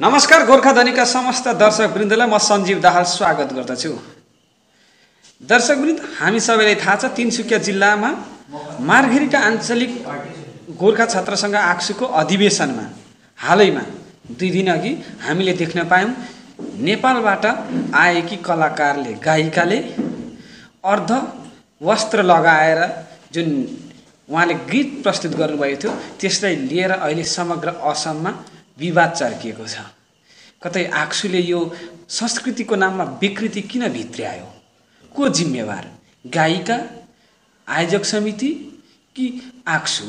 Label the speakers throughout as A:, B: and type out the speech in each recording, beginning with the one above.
A: नमस्कार गोर्खा ध्वनिका समस्त दर्शक वृन्दलाई म सञ्जीव दाहाल स्वागत गर्दछु। दर्शक वृन्द हामी सबैलाई थाहा छ तिनसुकिया जिल्लामा मार्घेरिटा आञ्चलिक गोर्खा छात्र सङ्घ आक्सुको अधिवेशनमा हालैमा दुई दिन अघि हामीले देख्न पायौँ नेपालबाट आएकी कलाकारले गायिकाले अर्ध वस्त्र लगाएर जुन उहाँले गीत प्रस्तुत गर्नुभएको थियो त्यसलाई लिएर अहिले समग्र असममा विवाद चर्किएको छ। कतै आक्सुले यो संस्कृतिको नाममा विकृति किन भित्र्यायो? को जिम्मेवार? गायिका? आयोजक समिति? कि आक्सु?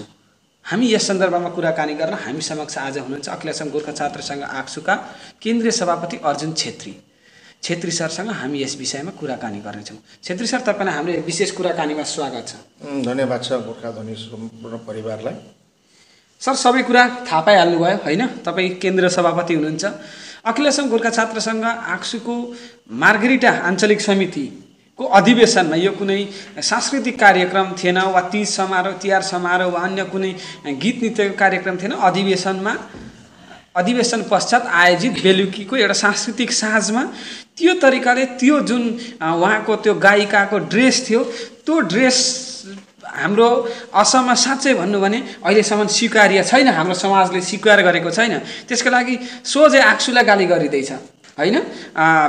A: हामी यस सन्दर्भमा कुराकानी गर्न हामी समक्ष आज हुनुहुन्छ अखिल असम गोर्खा छात्र सङ्घ आक्सुका केन्द्रीय सभापति अर्जुन छेत्री। छेत्री सरसँग हामी यस विषयमा कुराकानी गर्नेछौँ। छेत्री सर तपाईँलाई हाम्रो विशेष कुराकानीमा स्वागत छ।
B: धन्यवाद छ गोर्खा सम्पूर्ण परिवारलाई।
A: सर सबै कुरा थाहा पाइहाल्नुभयो होइन? तपाईँ केन्द्रीय सभापति हुनुहुन्छ। अखिल असम गोर्खा छात्र सङ्घ आक्सुको मार्गरिटा आञ्चलिक समितिको अधिवेशनमा यो कुनै सांस्कृतिक कार्यक्रम थिएन वा तिज समारोह तिहार समारोह वा अन्य कुनै गीत नृत्यको कार्यक्रम थिएन। अधिवेशनमा अधिवेशन पश्चात आयोजित बेलुकीको एउटा सांस्कृतिक साँझमा त्यो तरिकाले त्यो जुन उहाँको त्यो गायिकाको ड्रेस थियो त्यो ड्रेस हाम्रो असममा साँच्चै भन्नु भने अहिलेसम्म स्वीकार्य छैन हाम्रो समाजले स्वीकार गरेको छैन। त्यसको लागि सोझै आक्सुलाई गाली गरिँदैछ होइन?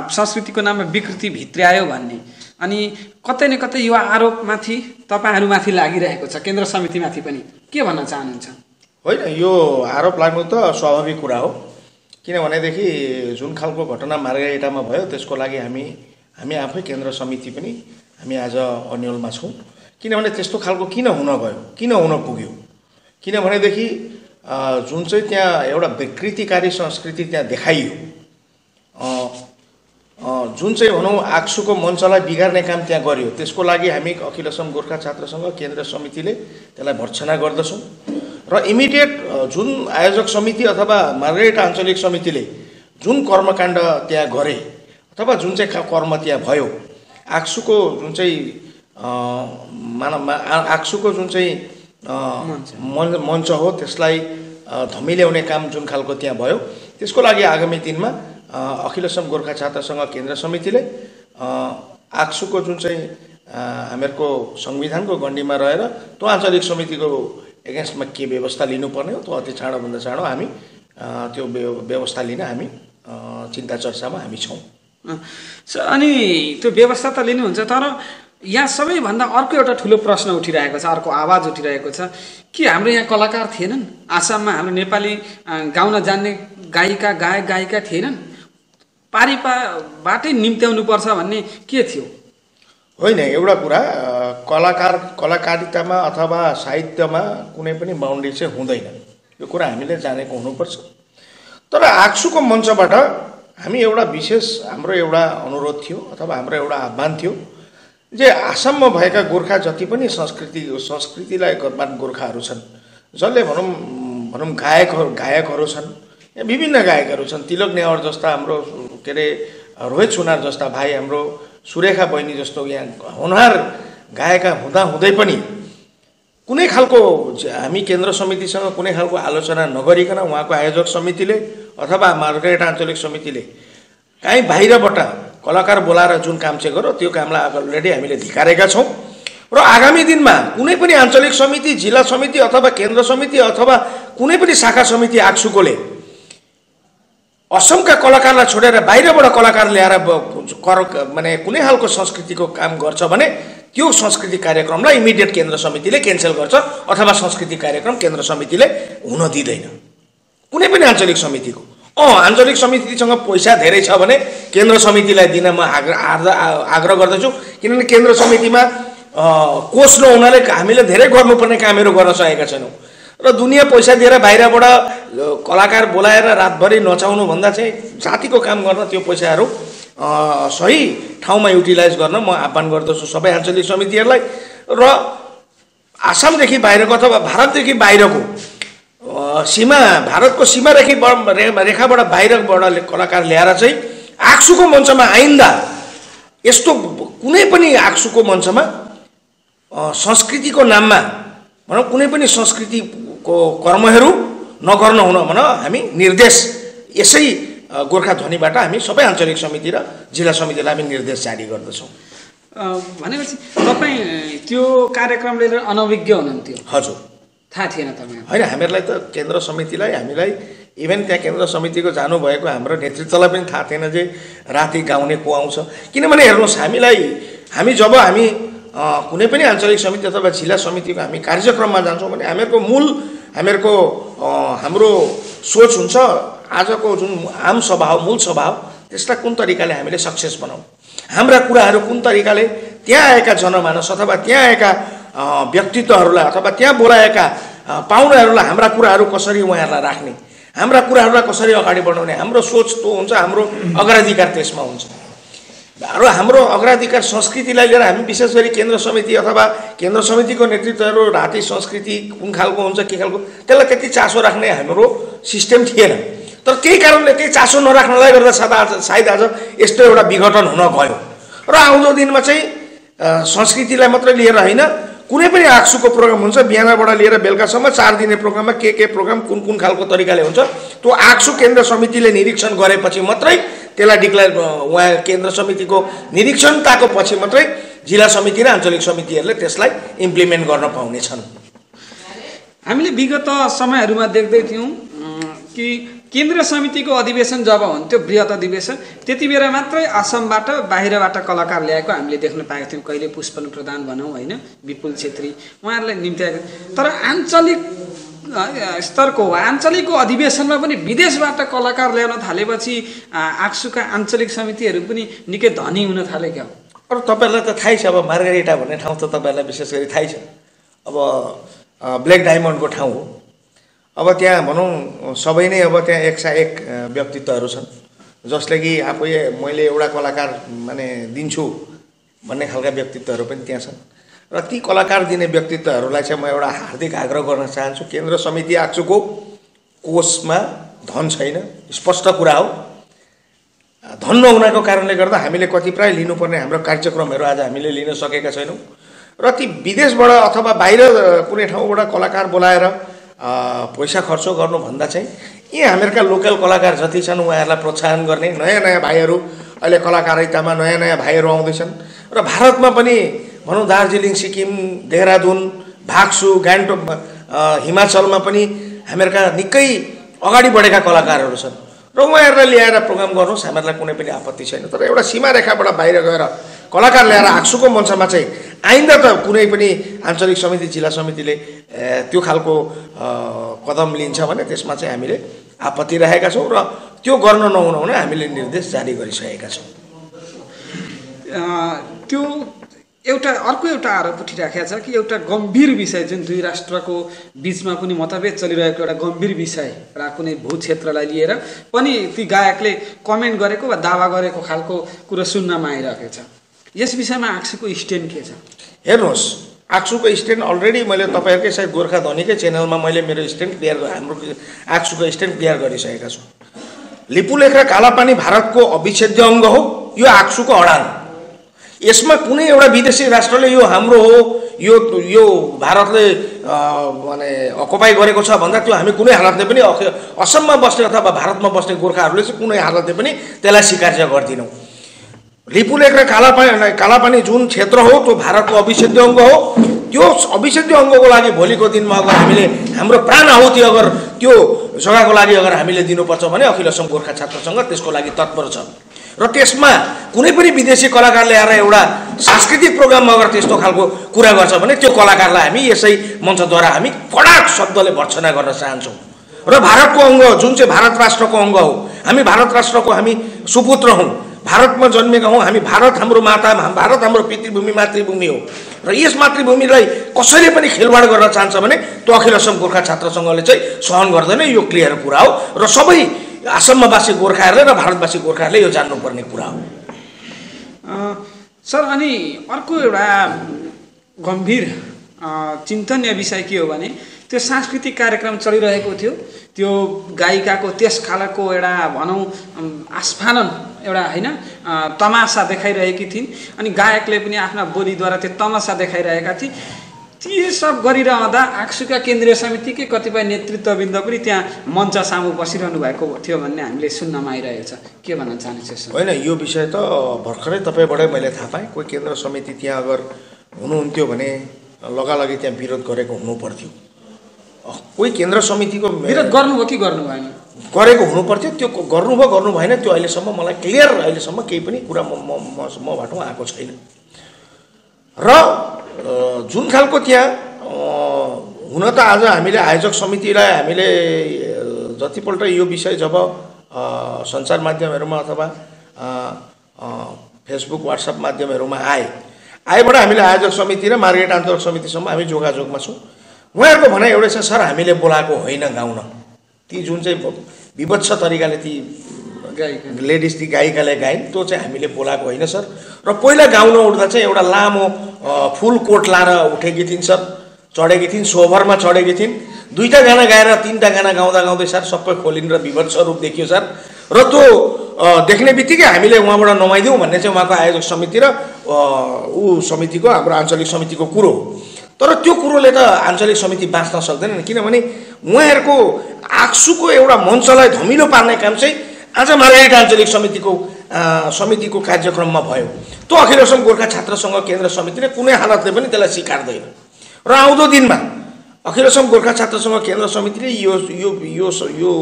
A: संस्कृतिको नाममा विकृति भित्र्यायो भन्ने। अनि कतै न कतै यो आरोपमाथि तपाईँहरूमाथि लागिरहेको छ केन्द्र समितिमाथि पनि। के भन्न चाहनुहुन्छ?
B: होइन यो आरोप लाग्नु त स्वाभाविक कुरा हो। किनभनेदेखि जुन खालको घटना मार्गेटामा भयो त्यसको लागि हामी हामी आफै केन्द्र समिति पनि हामी आज अन्यलमा छौँ। किनभने त्यस्तो खालको किन हुन गयो? किन हुन पुग्यो? किनभनेदेखि जुन चाहिँ त्यहाँ एउटा विकृतिकारी संस्कृति त्यहाँ देखाइयो जुन चाहिँ भनौँ आक्सुको मञ्चलाई बिगार्ने काम त्यहाँ गर्यो त्यसको लागि हामी अखिल असम गोर्खा छात्र सङ्घ केन्द्र समितिले त्यसलाई भर्त्सना गर्दछौँ। र इमिडिएट जुन आयोजक समिति अथवा मार्गरेट आञ्चलिक समितिले जुन कर्मकाण्ड त्यहाँ गरे अथवा जुन चाहिँ कर्म त्यहाँ भयो आक्सुको जुन चाहिँ अ, मान मा- आ- आक्सुको जुन चाहिँ मञ्च। मञ्च हो त्यसलाई धमिल्याउने काम जुन खालको त्यहाँ भयो त्यसको लागि आगामी दिनमा अखिल असम गोर्खा छात्र सङ्घ केन्द्र समितिले आक्सुको जुन चाहिँ हामीहरूको संविधानको गण्डीमा रहेर त्यो आञ्चलिक समितिको एगेन्स्टमा के व्यवस्था लिनुपर्ने हो त्यो अति चाँडोभन्दा चाँडो हामी त्यो व्य- व्यवस्था लिन हामी चिन्ता चर्चामा हामी छौँ।
A: अनि त्यो व्यवस्था त लिनुहुन्छ तर यहाँ सबैभन्दा अर्को एउटा ठुलो प्रश्न उठिरहेको छ अर्को आवाज उठिरहेको छ। कि हाम्रो यहाँ कलाकार थिएनन्? आसाममा हाम्रो नेपाली गाउन जान्ने गायिका गायक गायिका थिएनन्? पारिपाबाटै निम्त्याउनुपर्छ भन्ने के थियो?
B: होइन एउटा कुरा कलाकार कलाकारितामा अथवा साहित्यमा कुनै पनि बााउन्ड्री चाहिँ हुँदैन। यो कुरा हामीले जानेको हुनुपर्छ। तर आक्सुको मञ्चबाट हामी एउटा विशेष हाम्रो एउटा अनुरोध थियो अथवा हाम्रो एउटा आह्वान थियो। जे आसाममा भएका गोर्खा जति पनि संस्कृति संस्कृतिलाई गर्मान गोर्खाहरू छन् जसले भनौँ भनौँ गायकहरू गायकहरू छन् विभिन्न गायकहरू छन् तिलक नेवार जस्ता हाम्रो के अरे रोहित सुनार जस्ता भाइ हाम्रो सुरेखा बहिनी जस्तो यहाँ होनहार गायका हुँदा हुँदै पनि कुनै खालको हामी केन्द्र समितिसँग कुनै खालको आलोचना नगरिकन उहाँको आयोजक समितिले अथवा मार्गरेट आञ्चलिक समितिले काहीँ बाहिरबाट कलाकार बोलाएर जुन काम चाहिँ गर्यो त्यो कामलाई अलरेडी हामीले धिकारेका छौँ। र आगामी दिनमा कुनै पनि आञ्चलिक समिति जिल्ला समिति अथवा केन्द्र समिति अथवा कुनै पनि शाखा समिति आक्सुकोले असमका कलाकारलाई छोडेर बाहिरबाट कलाकार ल्याएर कर माने कुनै खालको संस्कृतिको काम गर्छ भने त्यो सांस्कृतिक कार्यक्रमलाई इमिडिएट केन्द्र समितिले क्यान्सल गर्छ अथवा सांस्कृतिक कार्यक्रम केन्द्र समितिले हुन दिँदैन। कुनै पनि आञ्चलिक समितिको। अँ आञ्चलिक समितिसँग पैसा धेरै छ भने केन्द्र समितिलाई दिन म आग्रह आग्रह गर्दछु। किनभने केन्द्र समितिमा कोष नहुनाले हामीले धेरै गर्नुपर्ने कामहरू गर्न सकेका छैनौँ। र दुनियाँ पैसा दिएर बाहिरबाट कलाकार बोलाएर रातभरि नचाउनुभन्दा चाहिँ जातिको काम गर्न त्यो पैसाहरू सही ठाउँमा युटिलाइज गर्न म आह्वान गर्दछु सबै आञ्चलिक समितिहरूलाई। र आसामदेखि बाहिरको अथवा भारतदेखि बाहिरको सीमा भारतको सीमादेखि ब- रे- रेखाबाट बाहिरबाट कलाकार ल्याएर चाहिँ आक्सुको मञ्चमा आइन्दा यस्तो कुनै पनि आक्सुको मञ्चमा संस्कृतिको नाममा भनौँ कुनै पनि संस्कृतिको कर्महरू नगर्न हुन भन हामी निर्देश यसै गोर्खा ध्वनिबाट हामी सबै आञ्चलिक समिति र जिल्ला समितिलाई हामी निर्देश जारी गर्दछौँ।
A: भनेपछि तपाईँ त्यो कार्यक्रम लिएर अनभिज्ञ हुनुहुन्थ्यो।
B: हजुर।
A: थाहा थिएन तपाईँ
B: होइन हामीहरूलाई त केन्द्र समितिलाई हामीलाई इभेन त्यहाँ केन्द्र समितिको जानुभएको हाम्रो नेतृत्वलाई पनि थाहा थिएन जे राति गाउने को आउँछ। किनभने हेर्नुहोस् हामीलाई हामी जब हामी कुनै पनि आञ्चलिक समिति अथवा जिल्ला समितिको हामी कार्यक्रममा जान्छौँ भने हामीहरूको मूल हामीहरूको हाम्रो सोच हुन्छ आजको जुन आम स्वभाव मूल स्वभाव त्यसलाई कुन तरिकाले हामीले सक्सेस बनाउँ। हाम्रा कुराहरू कुन तरिकाले त्यहाँ आएका जनमानस अथवा त्यहाँ आएका व्यक्तित्वहरूलाई अथवा त्यहाँ बोलाएका पाहुनाहरूलाई हाम्रा कुराहरू कसरी उहाँहरूलाई राख्ने हाम्रा कुराहरूलाई कसरी अगाडि बढाउने हाम्रो सोच त्यो हुन्छ हाम्रो अग्राधिकार त्यसमा हुन्छ। र हाम्रो अग्राधिकार संस्कृतिलाई लिएर हामी विशेष गरी केन्द्र समिति अथवा केन्द्र समितिको नेतृत्वहरू राति संस्कृति कुन खालको हुन्छ के खालको त्यसलाई त्यति चासो राख्ने हाम्रो सिस्टम थिएन। तर त्यही कारणले त्यही चासो नराख्नलाई गर्दा सदा आज सायद आज यस्तो एउटा विघटन हुन गयो। र आउँदो दिनमा चाहिँ संस्कृतिलाई मात्रै लिएर होइन कुनै पनि आक्सुको प्रोग्राम हुन्छ बिहानबाट लिएर बेलुकासम्म चार दिने प्रोग्राममा के के प्रोग्राम कुन कुन खालको तरिकाले हुन्छ त्यो आक्सु केन्द्र समितिले निरीक्षण गरेपछि मात्रै त्यसलाई डिक्लेयर उहाँ केन्द्र समितिको निरीक्षणताको पछि मात्रै जिल्ला समिति र आञ्चलिक समितिहरूले त्यसलाई इम्प्लिमेन्ट गर्न पाउनेछन्।
A: हामीले विगत समयहरूमा देख्दै थियौँ कि केन्द्रीय समितिको अधिवेशन जब हुन्थ्यो बृहत अधिवेशन त्यति बेला मात्रै असमबाट बाहिरबाट कलाकार ल्याएको हामीले देख्न पाएका थियौँ। कहिले पुष्पन प्रधान भनौँ होइन? विपुल छेत्री उहाँहरूलाई निम्ति आएको तर आञ्चलिक स्तरको आञ्चलिकको अधिवेशनमा पनि विदेशबाट कलाकार ल्याउन थालेपछि आक्सुका आञ्चलिक समितिहरू पनि निकै धनी हुन थाले क्या हो।
B: र तपाईँहरूलाई त थाहै छ अब मार्गरेटा भन्ने ठाउँ त तपाईँहरूलाई विशेष गरी थाहै छ। अब ब्ल्याक डायमन्डको ठाउँ हो। अब त्यहाँ भनौँ सबै नै अब त्यहाँ एकसा एक व्यक्तित्वहरू छन्। जसले कि आफै मैले एउटा कलाकार माने दिन्छु भन्ने खालका व्यक्तित्वहरू पनि त्यहाँ छन्। र ती कलाकार दिने व्यक्तित्वहरूलाई चाहिँ म एउटा हार्दिक आग्रह गर्न चाहन्छु केन्द्र समिति आक्सुको कोषमा धन छैन स्पष्ट कुरा हो। धन नहुनाको कारणले गर्दा हामीले कति प्राय लिनुपर्ने हाम्रो कार्यक्रमहरू आज हामीले लिन सकेका छैनौँ। र ती विदेशबाट अथवा बाहिर कुनै ठाउँबाट कलाकार बोलाएर पैसा खर्च गर्नुभन्दा चाहिँ यी हामीहरूका लोकल कलाकार जति छन् उहाँहरूलाई प्रोत्साहन गर्ने नयाँ नयाँ भाइहरू अहिले कलाकारितामा नयाँ नयाँ भाइहरू आउँदैछन्। र भारतमा पनि भनौँ दार्जिलिङ सिक्किम देहरादुन भाग्सु गान्तोक हिमाचलमा पनि हामीहरूका निकै अगाडि बढेका कलाकारहरू छन्। र उहाँहरूलाई ल्याएर प्रोग्राम गर्नुहोस् हामीहरूलाई कुनै पनि आपत्ति छैन। तर एउटा सीमा रेखाबाट बाहिर गएर कलाकार ल्याएर आक्सुको मञ्चमा चाहिँ आइन्दा त कुनै पनि आञ्चलिक समिति जिल्ला समितिले त्यो खालको कदम लिन्छ भने त्यसमा चाहिँ हामीले आपत्ति राखेका छौँ र त्यो गर्न नहुन हुन हामीले निर्देश जारी गरिसकेका छौँ।
A: त्यो एउटा अर्को एउटा आरोप उठिराखेको छ कि एउटा गम्भीर विषय जुन दुई राष्ट्रको बिचमा पनि मतभेद चलिरहेको एउटा गम्भीर विषय र कुनै भू क्षेत्रलाई लिएर पनि ती गायकले कमेन्ट गरेको वा दावा गरेको खालको कुरो सुन्नमा आइरहेको छ। यस विषयमा आक्सीको स्ट्यान्ड के छ?
B: हेर्नुहोस् आक्सुको स्ट्यान्ड अलरेडी मैले तपाईँहरूकै सायद गोर्खा धनीकै च्यानलमा मैले मेरो स्ट्यान्ड क्लियर हाम्रो आक्सुको स्ट्यान्ड क्लियर गरिसकेका छु। लिपुलेख र कालापानी भारतको अविच्छेद्य अङ्ग हो यो आक्सुको अडान। यसमा कुनै एउटा विदेशी राष्ट्रले यो हाम्रो हो यो यो भारतले माने अकुपाई गरेको छ भन्दा त्यो हामी कुनै हालतले पनि असममा बस्ने अथवा भारतमा बस्ने गोर्खाहरूले चाहिँ कुनै हालतले पनि त्यसलाई स्वीकार्य गर्दैनौँ। लिपुलेख र कालापानी कालापानी जुन क्षेत्र हो त्यो भारतको अविच्छेद्य अङ्ग हो त्यो अविच्छेद्य अङ्गको लागि भोलिको दिनमा अगर हामीले हाम्रो प्राण आहुति अगर त्यो जग्गाको लागि अगर हामीले दिनुपर्छ भने अखिल असम गोर्खा छात्र सङ्घ त्यसको लागि तत्पर छ। र त्यसमा कुनै पनि विदेशी कलाकारले आएर एउटा सांस्कृतिक प्रोग्राममा अगर त्यस्तो खालको कुरा गर्छ भने त्यो कलाकारलाई हामी यसै मञ्चद्वारा हामी कडा शब्दले भर्सना गर्न चाहन्छौँ। र भारतको अङ्ग जुन चाहिँ भारत राष्ट्रको अङ्ग हो हामी भारत राष्ट्रको हामी सुपुत्र हौँ। भारतमा जन्मेका हौँ हामी भारत हाम्रो माता भारत हाम्रो पितृभूमि मातृभूमि हो। र यस मातृभूमिलाई कसैले पनि खेलवाड गर्न चाहन्छ भने त्यो अखिल असम गोर्खा छात्र चाहिँ सहन गर्दैन यो क्लियर कुरा हो। र सबै असममा बासी गोर्खाहरूले र भारतवासी गोर्खाहरूले यो जान्नुपर्ने कुरा हो।
A: सर अनि अर्को एउटा गम्भीर चिन्तनीय विषय के हो भने त्यो सांस्कृतिक कार्यक्रम चलिरहेको थियो। त्यो गायिकाको त्यस खालको एउटा भनौँ अम्, आस्फानन एउटा होइन तमासा देखाइरहेकी थिइन्। अनि गायकले पनि आफ्ना बोलीद्वारा त्यो तमासा देखाइरहेका थिए ती सब गरिरहँदा आक्सुका केन्द्रीय समितिकै कतिपय नेतृत्ववृन्द पनि त्यहाँ मञ्च सामु बसिरहनु भएको थियो भन्ने हामीले सुन्नमा आइरहेको छ के भन्न चाहन्छु
B: होइन यो विषय त भर्खरै तपाईँबाटै मैले थाहा पाएँ। कोही केन्द्र समिति त्यहाँ अगर हुनुहुन्थ्यो भने लगालगी त्यहाँ विरोध गरेको हुनु पर्थ्यो अँ, कोही केन्द्र समितिको
A: विरोध गर्नुभयो कि गर्नु भएन
B: गरेको हुनु पर्थ्यो त्यो गर्नुभयो गर्नु भएन त्यो अहिलेसम्म मलाई क्लियर अहिलेसम्म केही पनि कुरा म म म- मबाट आएको छैन। र जुन खालको त्यहाँ हुन त आज हामीले आयोजक समितिलाई हामीले जतिपल्ट यो विषय जब सञ्चार माध्यमहरूमा अथवा फेसबुक वाट्सएप माध्यमहरूमा आए आएबाट हामीले आयोजक समिति र मार्केट आन्तरिक समितिसम्म हामी जोगाजोगमा छौँ। उहाँहरूको भनाइ एउटै छ सर हामीले बोलाएको होइन गाउन। ती जुन चाहिँ विभत्स तरिकाले ती लेडिज ती गायिकाले गाइन् त्यो चाहिँ हामीले बोलाएको होइन सर। र पहिला गाउन उठ्दा चाहिँ एउटा लामो फुल कोट लाएर उठेकी थिइन् सर। चढेकी थिइन् सोभरमा चढेकी थिइन्। दुईवटा गाना गाएर तिनवटा गाना गाउँदा गाउँदै सर सबै खोलिन् र विभत्स रूप देखियो सर। र त्यो देख्ने बित्तिकै हामीले उहाँबाट नमाइदिउँ भन्ने चाहिँ उहाँको आयोजक समिति र ऊ समितिको हाम्रो आञ्चलिक समितिको कुरो हो। तर त्यो कुरोले त आञ्चलिक समिति बाँच्न सक्दैन किनभने उहाँहरूको आक्सुको एउटा मञ्चलाई धमिलो पार्ने काम चाहिँ आज मार्गारेट आञ्चलिक समितिको समितिको कार्यक्रममा भयो। त्यो अखिल गोर्खा छात्र सङ्घ केन्द्र समितिले कुनै हालतले पनि त्यसलाई स्वीकार्दैन। र आउँदो दिनमा अखिल गोर्खा छात्र सङ्घ केन्द्र समितिले यो यो यो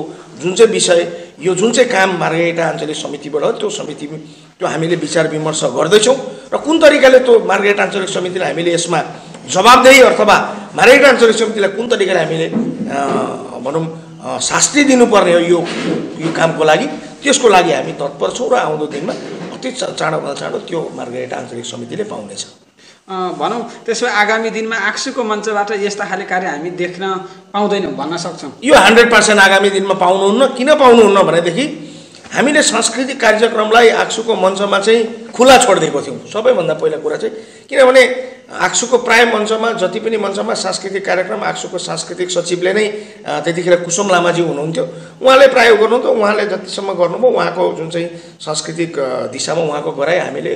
B: जुन चाहिँ विषय यो जुन चाहिँ काम मार्गेटा आञ्चलिक समितिबाट त्यो समिति त्यो हामीले विचार विमर्श गर्दैछौँ र कुन तरिकाले त्यो मार्गेट आञ्चलिक समितिलाई हामीले यसमा जवाबदेही अथवा मार्गेट आञ्चलिक समितिलाई कुन तरिकाले हामीले भनौँ शास्ति दिनुपर्ने हो यो यो कामको लागि त्यसको लागि हामी तत्पर छौँ र आउँदो दिनमा अति चाँडोभन्दा चाँडो त्यो मार्गेट आञ्चलिक समितिले पाउनेछ।
A: भनौँ त्यसो आगामी दिनमा आक्सुको मञ्चबाट यस्ता खाले कार्य हामी देख्न पाउँदैनौँ भन्न सक्छौँ।
B: यो हन्ड्रेड पर्सेन्ट आगामी दिनमा पाउनुहुन्न किन पाउनुहुन्न भनेदेखि हामीले सांस्कृतिक कार्यक्रमलाई आक्सुको मञ्चमा चाहिँ खुला छोडिदिएको थियौँ। सबैभन्दा पहिला कुरा चाहिँ किनभने आक्सुको प्राय मञ्चमा जति पनि मञ्चमा सांस्कृतिक कार्यक्रम आक्सुको सांस्कृतिक सचिवले नै त्यतिखेर कुसुम लामाजी हुनुहुन्थ्यो। उहाँले प्राय गर्नुहुन्थ्यो उहाँले जतिसम्म गर्नुभयो उहाँको जुन चाहिँ सांस्कृतिक दिशामा उहाँको गराइ हामीले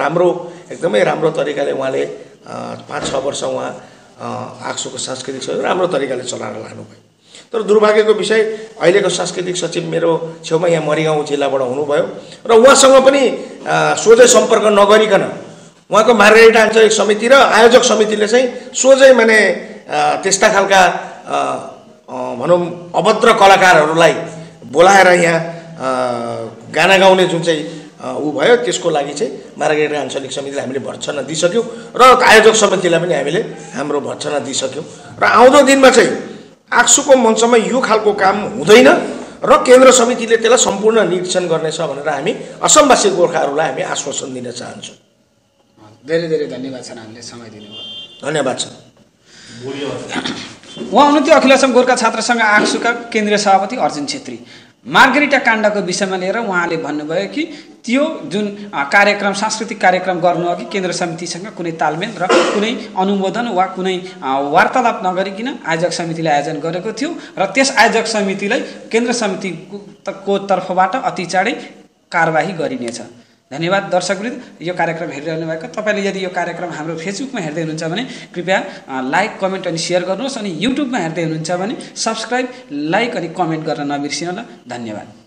B: राम्रो एकदमै राम्रो तरिकाले उहाँले पाँच छ वर्ष उहाँ आक्सुको सांस्कृतिक सचिव राम्रो तरिकाले चलाएर लानुभयो। तर दुर्भाग्यको विषय अहिलेको सांस्कृतिक सचिव मेरो छेउमा यहाँ मरिगाउँ जिल्लाबाट हुनुभयो र उहाँसँग पनि सोझै सम्पर्क नगरिकन उहाँको मार्गरेट आञ्चलिक समिति र आयोजक समितिले चाहिँ सोझै माने त्यस्ता खालका भनौँ अभद्र कलाकारहरूलाई बोलाएर यहाँ गाना गाउने जुन चाहिँ ऊ भयो त्यसको लागि चाहिँ मार्गरेट आञ्चलिक समितिले हामीले भर्सना दिइसक्यौँ र आयोजक समितिलाई पनि हामीले हाम्रो भर्सना दिइसक्यौँ। र आउँदो दिनमा चाहिँ आक्सुको मञ्चमा यो खालको काम हुँदैन र केन्द्र समितिले त्यसलाई सम्पूर्ण निरीक्षण गर्नेछ भनेर हामी असमवासी गोर्खाहरूलाई हामी आश्वासन दिन चाहन्छौँ।
A: धेरै धेरै धन्यवाद छन् हामीले समय दिनुभयो।
B: धन्यवाद छ
A: उहाँ हुनुहुन्थ्यो अखिल असम गोर्खा छात्र सङ्घ आक्सुका केन्द्रीय सभापति अर्जुन छेत्री। मार्गरिटा काण्डको विषयमा लिएर उहाँले भन्नुभयो कि त्यो जुन कार्यक्रम सांस्कृतिक कार्यक्रम गर्नु अघि केन्द्र समितिसँग कुनै तालमेल र कुनै अनुमोदन वा कुनै वार्तालाप नगरिकन आयोजक समितिले आयोजन गरेको थियो र त्यस आयोजक समितिलाई केन्द्र समितिको तर्फबाट अति चाँडै कारवाही गरिनेछ। धन्यवाद दर्शकवृन्द यो कार्यक्रम हेरिरहनु भएको। तपाईँले यदि यो कार्यक्रम हाम्रो फेसबुकमा हेर्दै हुनुहुन्छ भने कृपया लाइक कमेन्ट अनि सेयर गर्नुहोस् अनि युट्युबमा हेर्दै हुनुहुन्छ भने सब्सक्राइब लाइक अनि कमेन्ट गर्न नबिर्सिनु होला धन्यवाद।